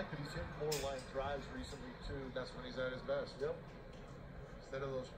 like that he's hit more line drives recently too. That's when he's at his best. Yep. Instead of those